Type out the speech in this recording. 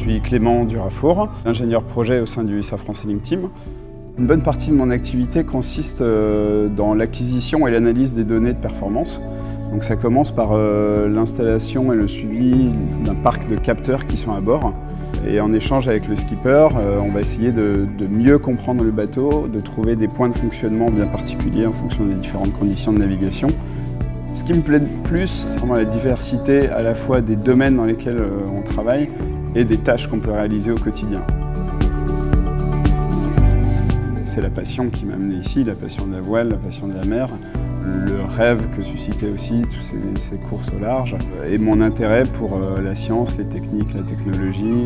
suis Clément Durafour, ingénieur projet au sein du Safran Sailing Team. Une bonne partie de mon activité consiste euh, dans l'acquisition et l'analyse des données de performance. Donc ça commence par euh, l'installation et le suivi d'un parc de capteurs qui sont à bord. Et en échange avec le skipper, euh, on va essayer de, de, mieux comprendre le bateau, de trouver des points de fonctionnement bien particuliers en fonction des différentes conditions de navigation. Ce qui me plaît le plus, c'est vraiment la diversité à la fois des domaines dans lesquels on travaille et des tâches qu'on peut réaliser au quotidien. C'est la passion qui m'a amené ici, la passion de la voile, la passion de la mer, le rêve que suscitait aussi ces, ces, courses au large et mon intérêt pour euh, la science, les techniques, la technologie.